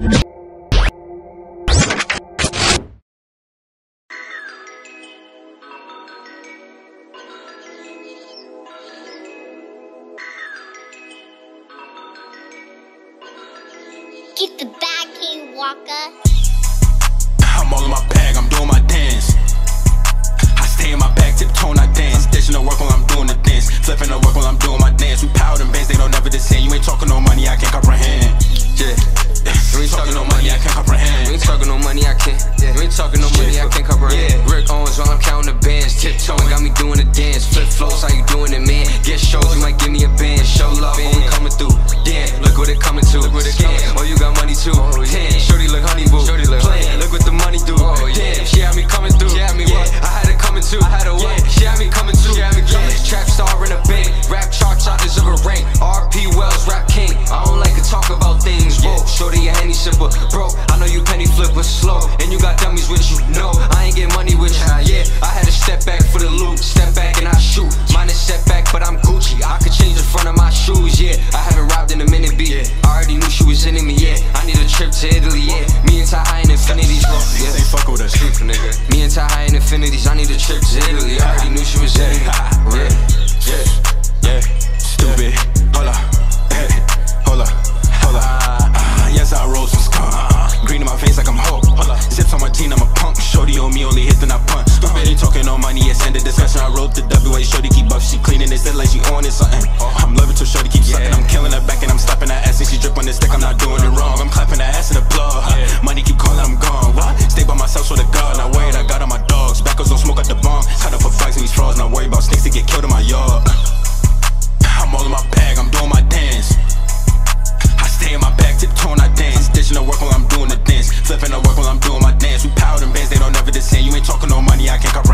Get the bag, King Walker. I'm all in my bag, I'm doing my dance. I stay in my bag, I dance. The work while I'm doing the dance. Flipping the work You ain't talking no money, I can't comprehend. You ain't talking no money, I can't. You ain't talking no money, I can't comprehend. Rick Owens while I'm counting the bands. Tiptoeing, got me doing the dance. Flip flows, how you doing it, man? Get shows, you might give me a band. Show love, when we coming through. Damn, look what it coming to. You slow. And you got dummies with you. No, I ain't get money with you. Yeah, I had to step back for the loot. Step back and I shoot. Mine is set back, but I'm Gucci. I could change the front of my shoes. Yeah, I haven't robbed in a minute. Be I already knew she was into me. Yeah, I need a trip to Italy. Yeah, me and Ty High in infinities. Bro. Yeah, They fuck with us. nigga. Me and Ty High in infinities. I need a trip to Italy. I already knew she was into me. Yeah. Yeah, yeah, on me, only hit then I punch. Stupid, ain't talking no money, it's ended discussion. I wrote the WA, shorty keep up. She cleaning it, said like she on it something. Uh-huh. I'm loving till shorty keep money, I can't come